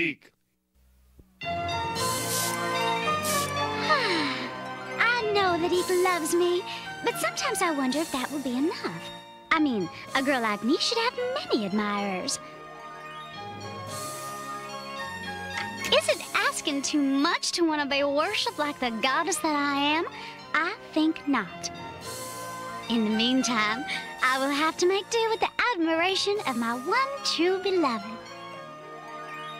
week. I know that he loves me, but sometimes I wonder if that will be enough. I mean, a girl like me should have many admirers. Is it asking too much to want to be worshipped like the goddess that I am? I think not. In the meantime, I will have to make do with the admiration of my one true beloved.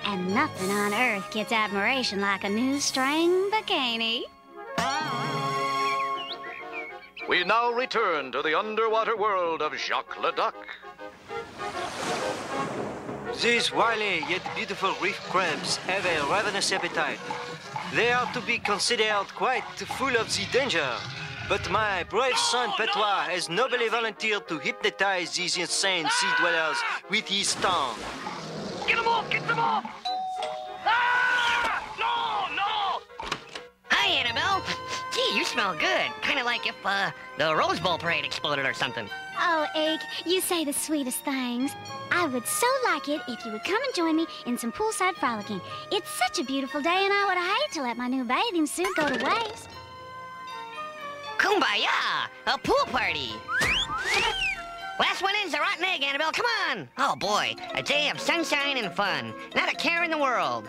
And nothing on earth gets admiration like a new string bikini. We now return to the underwater world of Jacques Leduc. These wily yet beautiful reef crabs have a ravenous appetite. They are to be considered quite full of the danger. But my brave son Patois has nobly volunteered to hypnotize these insane sea dwellers with his tongue. Get them off! Get them off! Ah! No! No! Hi, Annabelle. Gee, you smell good. Kind of like if uh, the Rose Bowl parade exploded or something. Oh, Eek, you say the sweetest things. I would so like it if you would come and join me in some poolside frolicking. It's such a beautiful day, and I would hate to let my new bathing suit go to waste. Kumbaya! A pool party! Last one in's a rotten egg, Annabelle. Come on! Oh boy, a day of sunshine and fun. Not a care in the world.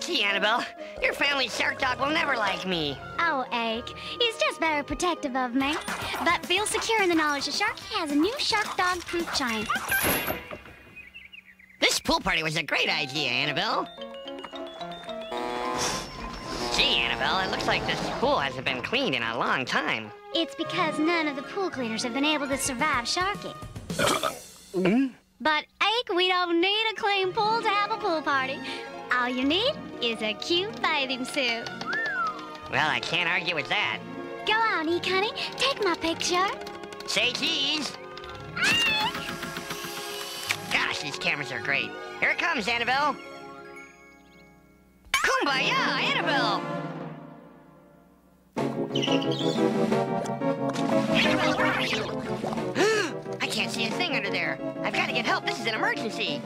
Gee, Annabelle, your family shark dog will never like me. Oh, Eek, he's just very protective of me. But feel secure in the knowledge that Sharky has a new shark dog proof giant. Pool party was a great idea, Annabelle. Gee, Annabelle, it looks like this pool hasn't been cleaned in a long time. It's because none of the pool cleaners have been able to survive Sharky. Hmm? But, Eek, we don't need a clean pool to have a pool party. All you need is a cute bathing suit. Well, I can't argue with that. Go on, Eek, honey. Take my picture. Say cheese. Gosh, these cameras are great. Here it comes, Annabelle. Kumbaya, Annabelle! Annabelle, where are you? I can't see a thing under there. I've got to get help. This is an emergency.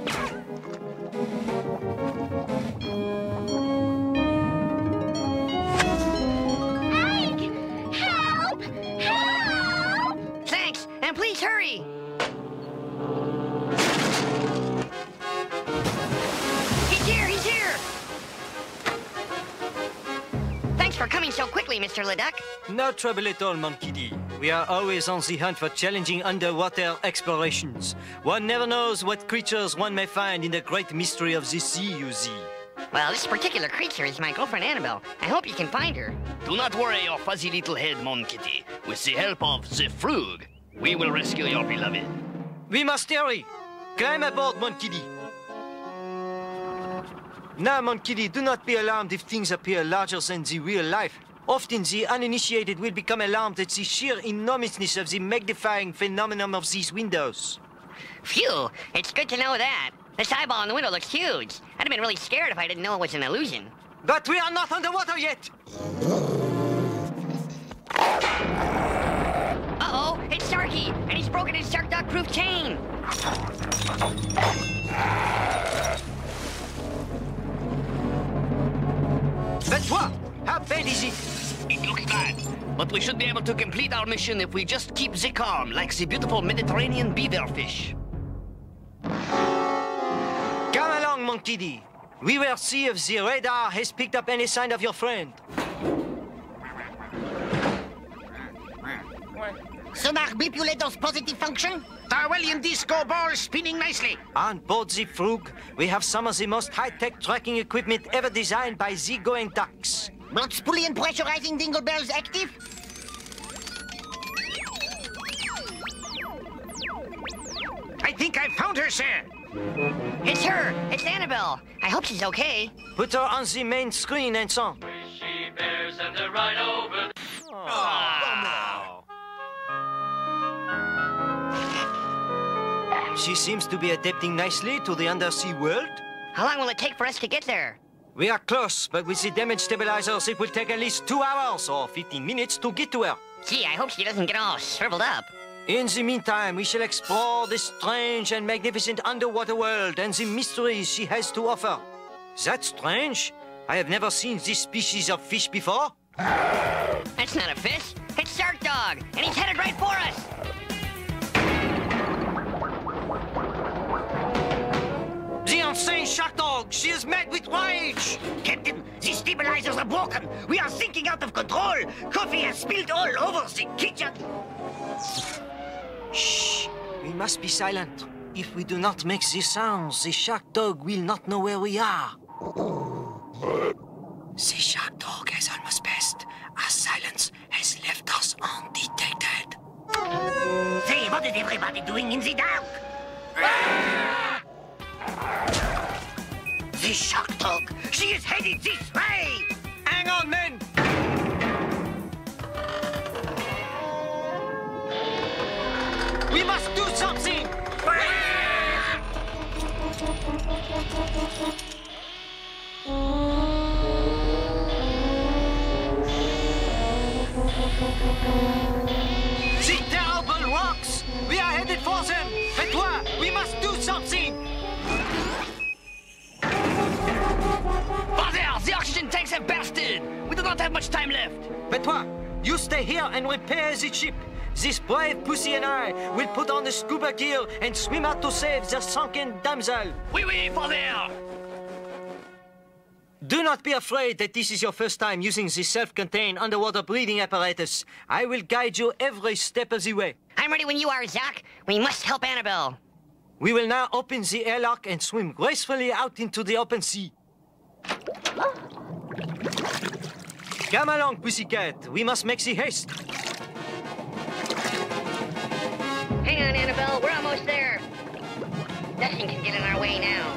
Help! Help! Thanks, and please hurry. For coming so quickly, Mr. Leduc. No trouble at all, Monkey D. We are always on the hunt for challenging underwater explorations. One never knows what creatures one may find in the great mystery of the sea, you see. Well, this particular creature is my girlfriend Annabelle. I hope you can find her. Do not worry your fuzzy little head, Mon Kitty. With the help of the Frug, we will rescue your beloved. We must hurry! Climb aboard, Monkey D. Now, D, do not be alarmed if things appear larger than the real life. Often the uninitiated will become alarmed at the sheer enormousness of the magnifying phenomenon of these windows. Phew, it's good to know that. This eyeball in the window looks huge. I'd have been really scared if I didn't know it was an illusion. But we are not underwater yet! Uh-oh, it's Sharky, and he's broken his shark dog proof chain. But what? How bad is it? It looks bad, but we should be able to complete our mission if we just keep the calm, like the beautiful Mediterranean beaverfish. Come along, D. We will see if the radar has picked up any sign of your friend. Sonar manipulator's positive function? Darwellian disco ball spinning nicely. On board the Frug, we have some of the most high-tech tracking equipment ever designed by Z-going ducks. Blood spoolie and pressurizing dingle bells active? I think I found her, sir. It's her. It's Annabelle. I hope she's okay. Put her on the main screen and song. She seems to be adapting nicely to the undersea world. How long will it take for us to get there? We are close, but with the damage stabilizers, it will take at least two hours or 15 minutes to get to her. Gee, I hope she doesn't get all shriveled up. In the meantime, we shall explore this strange and magnificent underwater world and the mysteries she has to offer. That's strange. I have never seen this species of fish before. That's not a fish. It's Shark Dog, and he's headed right for us. Dog! She is mad with rage! Captain, the stabilizers are broken. We are sinking out of control. Coffee has spilled all over the kitchen. Shh! We must be silent. If we do not make the sounds, the shark dog will not know where we are. The shark dog has almost passed. Our silence has left us undetected. Say, what is everybody doing in the dark? Ah! The shark dog. She is headed this way. Hang on, then! We must do something! have bursted! We do not have much time left! Fais-toi! You stay here and repair the ship! This brave pussy and I will put on the scuba gear and swim out to save the sunken damsel! Oui, oui, there. Do not be afraid that this is your first time using the self-contained underwater breathing apparatus. I will guide you every step of the way. I'm ready when you are, Jacques. We must help Annabelle. We will now open the airlock and swim gracefully out into the open sea. Come along, pussycat. We must make the haste. Hang on, Annabelle. We're almost there. Nothing can get in our way now.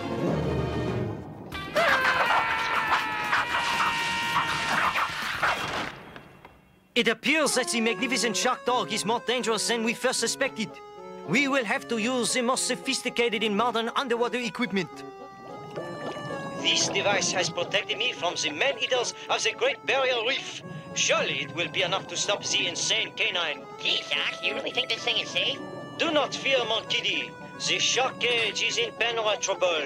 It appears that the magnificent shark dog is more dangerous than we first suspected. We will have to use the most sophisticated in modern underwater equipment. This device has protected me from the man-eaters of the Great Barrier Reef. Surely it will be enough to stop the insane canine. Gee, you really think this thing is safe? Do not fear, mon kitty. The shark cage is impenetrable.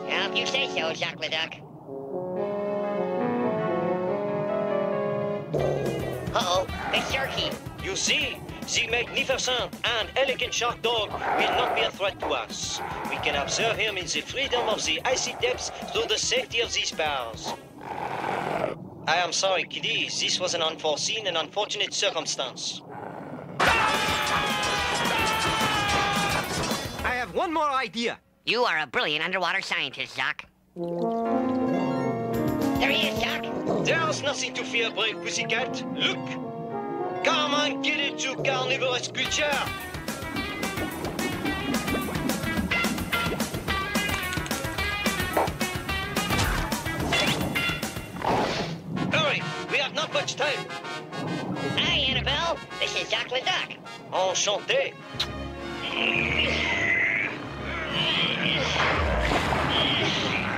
Well, if you say so, Jacques Leduc. Uh-oh, it's Sharky. You see, the magnificent and elegant shark dog will not be a threat to us. We can observe him in the freedom of the icy depths through the safety of these bars. I am sorry, Kitty. This was an unforeseen and unfortunate circumstance. I have one more idea. You are a brilliant underwater scientist, Jacques. There he is, Jacques. There's nothing to fear, brave pussycat. Look! Come and get it, you carnivorous creature! Hurry! We have not much time. Hi, Annabelle. This is Jacques Leduc. Enchanté.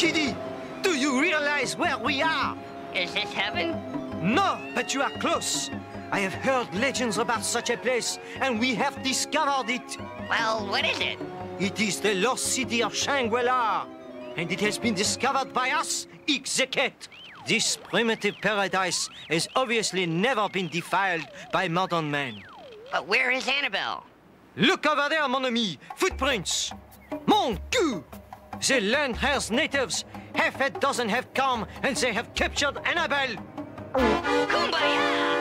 kitty, do you realize where we are? Is this heaven? No, but you are close. I have heard legends about such a place, and we have discovered it. Well, what is it? It is the lost city of Shangri-La, and it has been discovered by us, Eek the cat. This primitive paradise has obviously never been defiled by modern man. But where is Annabelle? Look over there, mon ami. Footprints. Mon cul! The Landhurst natives, half a dozen have come, and they have captured Annabelle. Kumbaya!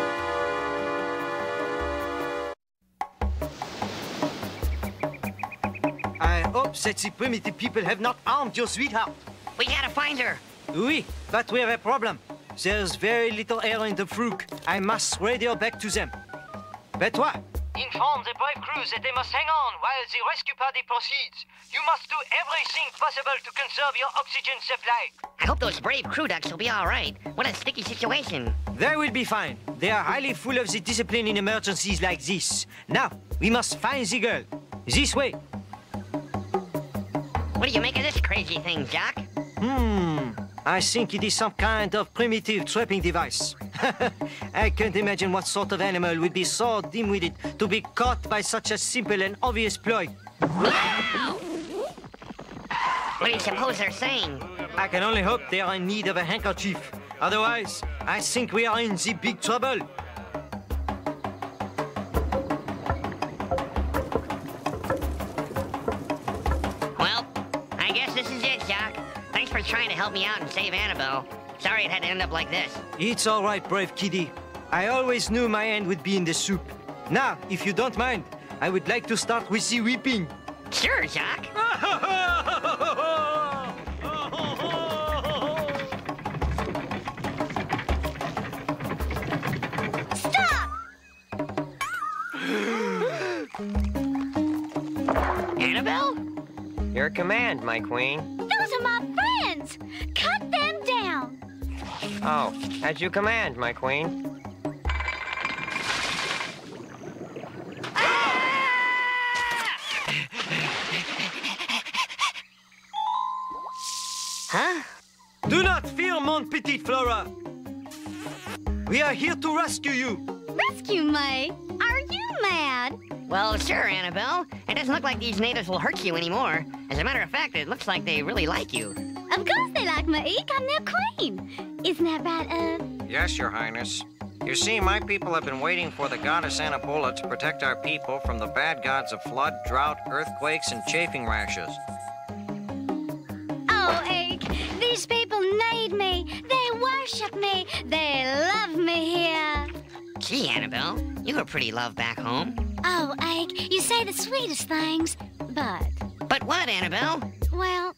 I hope that the primitive people have not harmed your sweetheart. We gotta find her. Oui, but we have a problem. There's very little air in the frook. I must radio back to them. But what? Inform the brave crews that they must hang on while the rescue party proceeds. You must do everything possible to conserve your oxygen supply. I hope those brave crew ducks will be all right. What a sticky situation. They will be fine. They are highly full of the discipline in emergencies like this. Now, we must find the girl. This way. What do you make of this crazy thing, Jack? Hmm. I think it is some kind of primitive trapping device. I can't imagine what sort of animal would be so dim-witted to be caught by such a simple and obvious ploy. What do you suppose they're saying? I can only hope they are in need of a handkerchief. Otherwise, I think we are in the big trouble. Help me out and save Annabelle. Sorry it had to end up like this. It's all right, brave kitty. I always knew my end would be in the soup. Now, if you don't mind, I would like to start with the whipping. Sure, Jock. Stop! Annabelle? Your command, my queen. Those are my Oh, as you command, my queen. Huh? Do not fear, mon petite Flora. We are here to rescue you. Rescue me? Are you mad? Well, sure, Annabelle. It doesn't look like these natives will hurt you anymore. As a matter of fact, it looks like they really like you. Of course they like me, Eek. I'm their queen. Isn't that right, uh? Yes, Your Highness. You see, my people have been waiting for the goddess Anapola to protect our people from the bad gods of flood, drought, earthquakes, and chafing rashes. Oh, Eek, these people need me. They worship me. They love me here. Gee, Annabelle, you were pretty loved back home. Oh, Eek, you say the sweetest things, but, But what, Annabelle? well,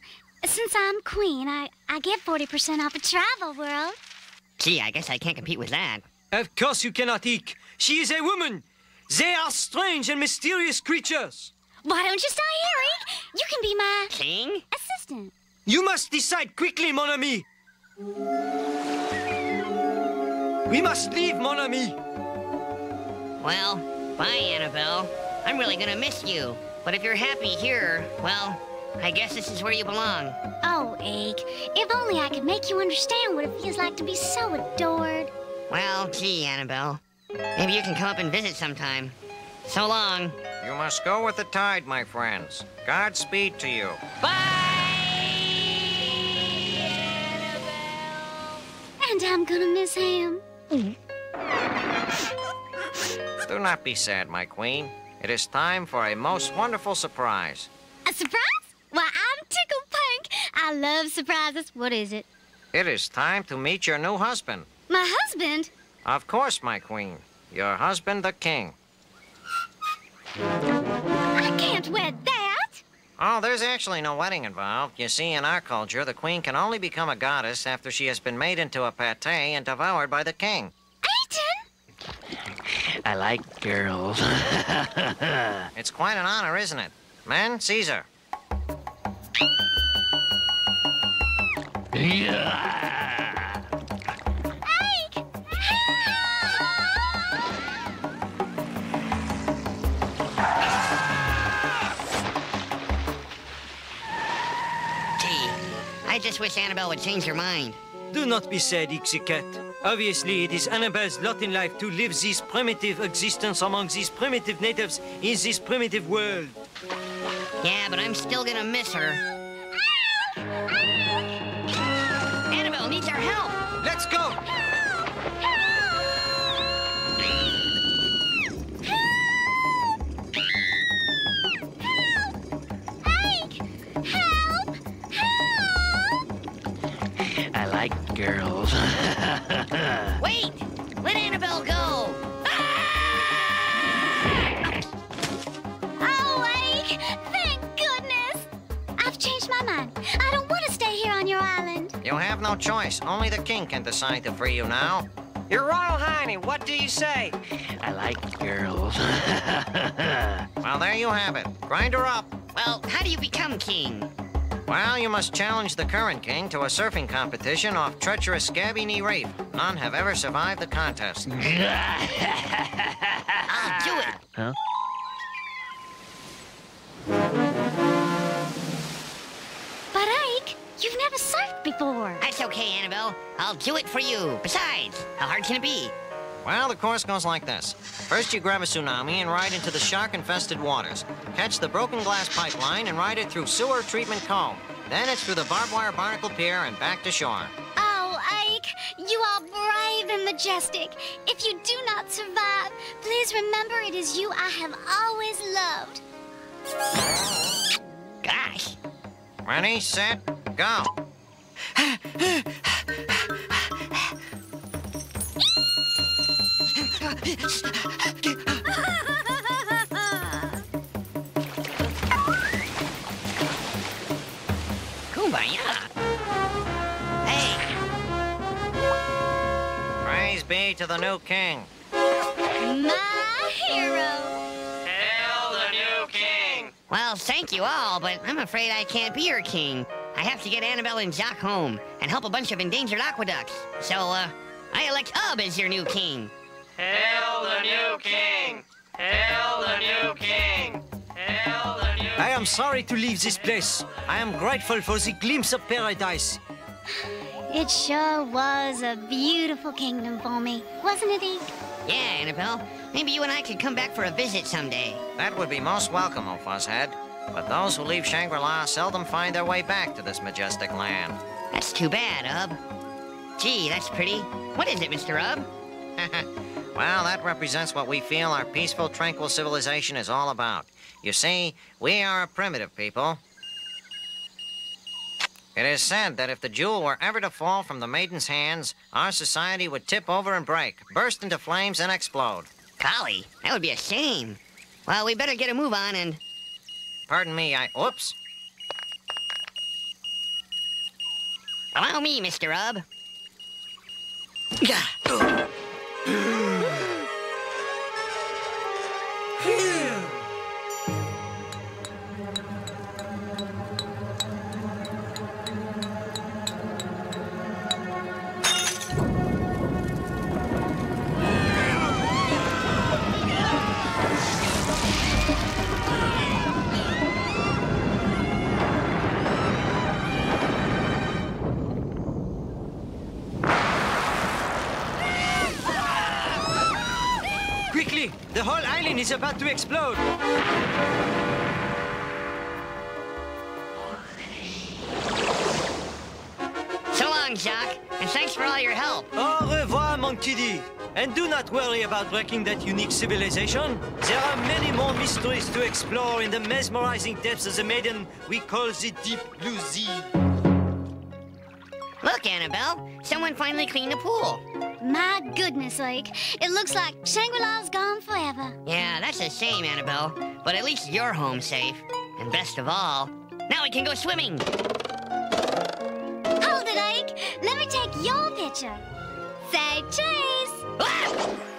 since I'm queen, I, I get 40% off a travel world. Gee, I guess I can't compete with that. Of course you cannot, Eek. She is a woman. They are strange and mysterious creatures. Why don't you stay here, Eek? You can be my King? assistant. You must decide quickly, mon ami. We must leave, mon ami. Well, bye, Annabelle. I'm really gonna miss you. But if you're happy here, well, I guess this is where you belong. Oh, Eek, if only I could make you understand what it feels like to be so adored. Well, gee, Annabelle. Maybe you can come up and visit sometime. So long. You must go with the tide, my friends. Godspeed to you. Bye, Annabelle. And I'm gonna miss him. Do not be sad, my queen. It is time for a most wonderful surprise. A surprise? Why, I'm Tickle Pink. I love surprises. What is it? It is time to meet your new husband. My husband? Of course, my queen. Your husband, the king. I can't wed that. Oh, there's actually no wedding involved. You see, in our culture, the queen can only become a goddess after she has been made into a pate and devoured by the king. Aiton? I like girls. It's quite an honor, isn't it? Men, Caesar. Eek! Gee, I just wish Annabelle would change her mind. Do not be sad, Ixicat. Obviously, it is Annabelle's lot in life to live this primitive existence among these primitive natives in this primitive world. Yeah, but I'm still gonna miss her. Like girls. Wait! Let Annabelle go! Ah! Oh, Eek! Thank goodness! I've changed my mind. I don't want to stay here on your island. You have no choice. Only the king can decide to free you now. Your Royal Highness, what do you say? I like girls. Well, there you have it. Grind her up. Well, how do you become king? Well, you must challenge the current king to a surfing competition off treacherous Scabby Knee Reef. None have ever survived the contest. I'll do it. Huh? But Eek, you've never surfed before. That's okay, Annabelle. I'll do it for you. Besides, how hard can it be? Well, the course goes like this. First, you grab a tsunami and ride into the shark-infested waters. Catch the broken glass pipeline and ride it through Sewer Treatment Cove. Then it's through the barbed wire barnacle pier and back to shore. Oh, Eek, you are brave and majestic. If you do not survive, please remember it is you I have always loved. Gosh. Ready, set, go. Kumbaya. Hey, Praise be to the new king. My hero. Hail the new king! well, thank you all, but I'm afraid I can't be your king. I have to get Annabelle and Jock home and help a bunch of endangered aqueducts. So, uh, I elect Ub as your new king. Hail the new king! Hail the new king! Hail the new king! I am sorry to leave this place. I am grateful for the glimpse of paradise. It sure was a beautiful kingdom for me, wasn't it, Eek? Yeah, Annabelle. Maybe you and I could come back for a visit someday. That would be most welcome, O Fuzzhead. But those who leave Shangri-La seldom find their way back to this majestic land. That's too bad, Ub. Gee, that's pretty. What is it, Mr. Ub? well, that represents what we feel our peaceful, tranquil civilization is all about. You see, we are a primitive people. It is said that if the jewel were ever to fall from the maiden's hands, our society would tip over and break, burst into flames, and explode. Golly, that would be a shame. Well, we better get a move on and. Pardon me, I. Oops. Allow me, Mr. Ub. Quickly! Is about to explode! So long, Jock, and thanks for all your help. Au revoir, mon kitty! And do not worry about wrecking that unique civilization. There are many more mysteries to explore in the mesmerizing depths of the maiden we call the Deep Blue Sea. Look, Annabelle, someone finally cleaned the pool. My goodness, Eek. It looks like Shangri-La's gone forever. Yeah, that's a shame, Annabelle, but at least you're home safe. And best of all, now we can go swimming. Hold it, Eek. Let me take your picture. Say cheese. Ah!